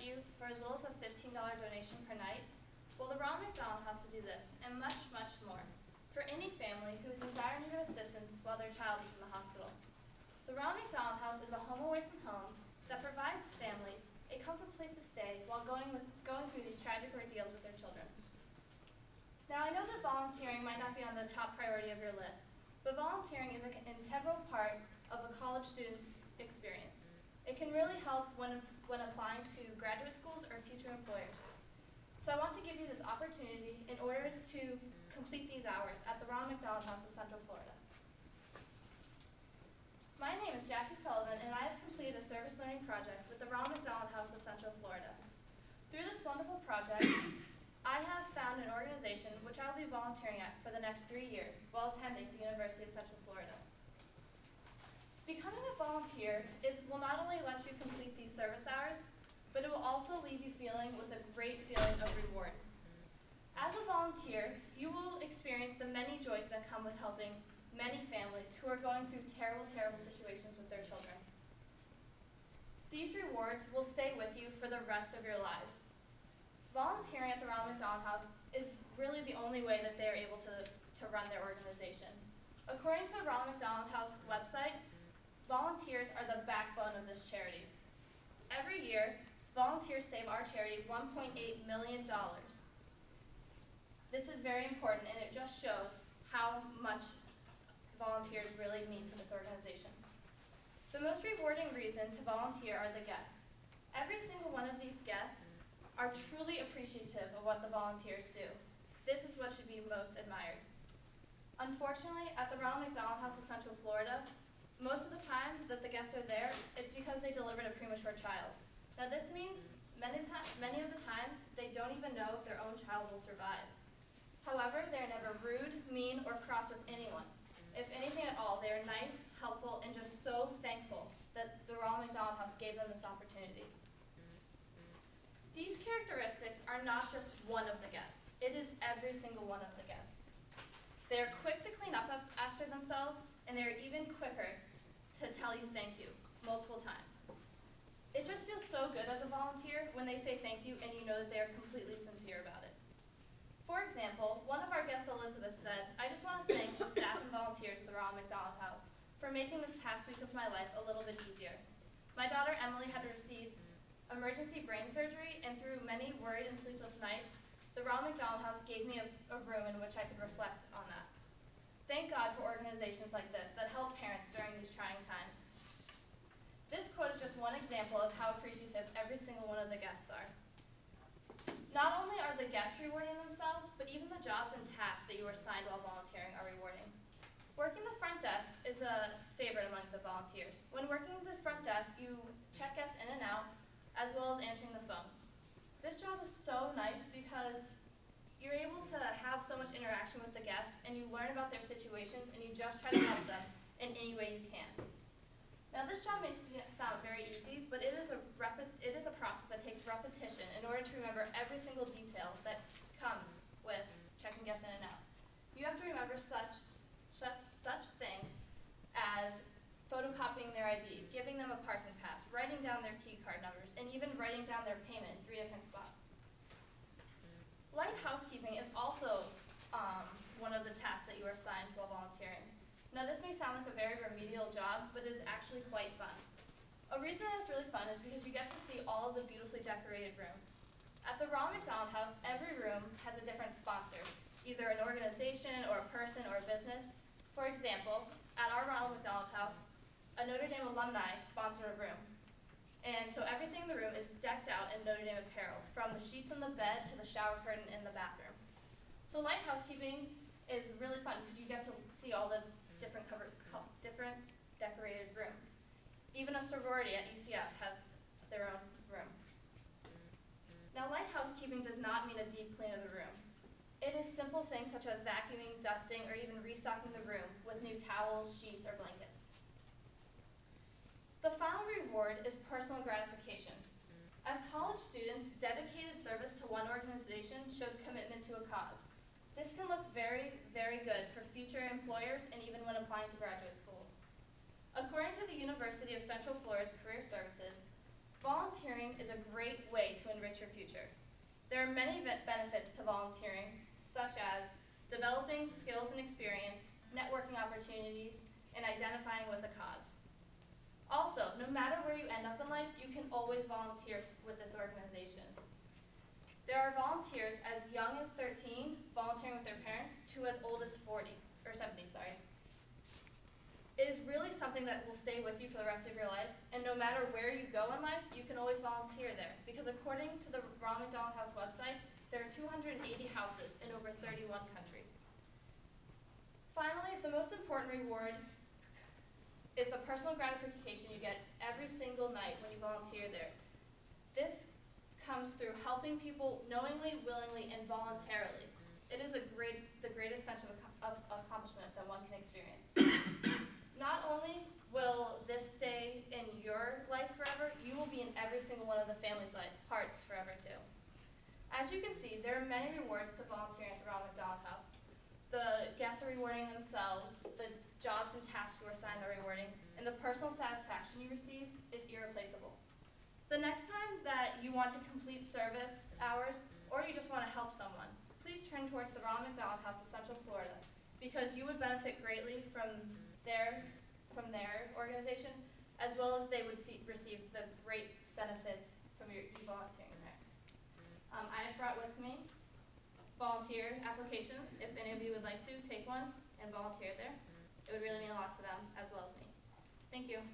you for as little as a $15 donation per night? Well, the Ronald McDonald House will do this, and much, much more, for any family who is in dire need of assistance while their child is in the hospital. The Ronald McDonald House is a home away from home that provides families a comfortable place to stay while going, with, going through these tragic ordeals with their children. Now, I know that volunteering might not be on the top priority of your list, but volunteering is an integral part of a college student's can really help when, when applying to graduate schools or future employers. So I want to give you this opportunity in order to complete these hours at the Ronald McDonald House of Central Florida. My name is Jackie Sullivan, and I have completed a service learning project with the Ronald McDonald House of Central Florida. Through this wonderful project, I have found an organization which I will be volunteering at for the next three years while attending the University of Central Florida. Volunteer is, will not only let you complete these service hours, but it will also leave you feeling with a great feeling of reward. As a volunteer, you will experience the many joys that come with helping many families who are going through terrible, terrible situations with their children. These rewards will stay with you for the rest of your lives. Volunteering at the Ronald McDonald House is really the only way that they are able to, to run their organization. According to the Ronald McDonald House website, volunteers are the backbone of this charity. Every year, volunteers save our charity $1.8 million. This is very important and it just shows how much volunteers really mean to this organization. The most rewarding reason to volunteer are the guests. Every single one of these guests are truly appreciative of what the volunteers do. This is what should be most admired. Unfortunately, at the Ronald McDonald House of Central Florida, most of the time that the guests are there, it's because they delivered a premature child. Now this means many, many of the times they don't even know if their own child will survive. However, they're never rude, mean, or cross with anyone. If anything at all, they are nice, helpful, and just so thankful that the Ronald McDonald House gave them this opportunity. These characteristics are not just one of the guests. It is every single one of the guests. They are quick to clean up after themselves, and they are even quicker to tell you thank you multiple times. It just feels so good as a volunteer when they say thank you and you know that they are completely sincere about it. For example, one of our guests, Elizabeth, said, I just want to thank the staff and volunteers at the Ronald McDonald House for making this past week of my life a little bit easier. My daughter Emily had to receive emergency brain surgery, and through many worried and sleepless nights, the Ronald McDonald House gave me a, a room in which I could reflect on that. Thank God for organizations like this that help parents during these trying times. This quote is just one example of how appreciative every single one of the guests are. Not only are the guests rewarding themselves, but even the jobs and tasks that you are assigned while volunteering are rewarding. Working the front desk is a favorite among the volunteers. When working the front desk, you check guests in and out, as well as answering the phones. This job is so nice because you're able to have so much interaction with the guests, and you learn about their situations, and you just try to help them in any way you can. Now this job may sound very easy, but it is, a it is a process that takes repetition in order to remember every single detail that comes with checking guests in and out. You have to remember such, such, such things as photocopying their ID, giving them a parking pass, writing down their key card numbers, and even writing down their payment in three different spots. Light housekeeping is also um, one of the tasks that you are assigned while volunteering. Now this may sound like a very remedial job, but it is actually quite fun. A reason that it's really fun is because you get to see all of the beautifully decorated rooms. At the Ronald McDonald House, every room has a different sponsor, either an organization or a person or a business. For example, at our Ronald McDonald House, a Notre Dame alumni sponsored a room. And so everything in the room is decked out in Notre Dame apparel, from the sheets on the bed to the shower curtain in the bathroom. So light housekeeping is really fun because you get to see all the different covered, different decorated rooms. Even a sorority at UCF has their own room. Now, light housekeeping does not mean a deep clean of the room. It is simple things such as vacuuming, dusting, or even restocking the room with new towels, sheets, or blankets. The final reward is personal gratification. As college students, dedicated service to one organization shows commitment to a cause. This can look very, very good for future employers and even when applying to graduate school. According to the University of Central Florida's Career Services, Volunteering is a great way to enrich your future. There are many benefits to volunteering, such as developing skills and experience, networking opportunities, and identifying with a cause. Also, no matter where you end up in life, you can always volunteer with this organization. There are volunteers as young as 13 volunteering with their parents to as old as 40 or 70, sorry. It is really something that will stay with you for the rest of your life, and no matter where you go in life, you can always volunteer there. Because according to the Ronald McDonald House website, there are 280 houses in over 31 countries. Finally, the most important reward is the personal gratification you get every single night when you volunteer there. This comes through helping people knowingly, willingly, and voluntarily. It is a great, the greatest sense of, ac- of accomplishment that one can experience. Not only will this stay in your life forever, you be in every single one of the family's life, hearts forever too. As you can see, there are many rewards to volunteering at the Ronald McDonald House. The guests are rewarding themselves, the jobs and tasks you are assigned are rewarding, and the personal satisfaction you receive is irreplaceable. The next time that you want to complete service hours, or you just want to help someone, please turn towards the Ronald McDonald House of Central Florida, because you would benefit greatly from their, well as they would see, receive the great benefits from your you volunteering there. Um, I have brought with me volunteer applications, if any of you would like to take one and volunteer there. It would really mean a lot to them as well as me. Thank you.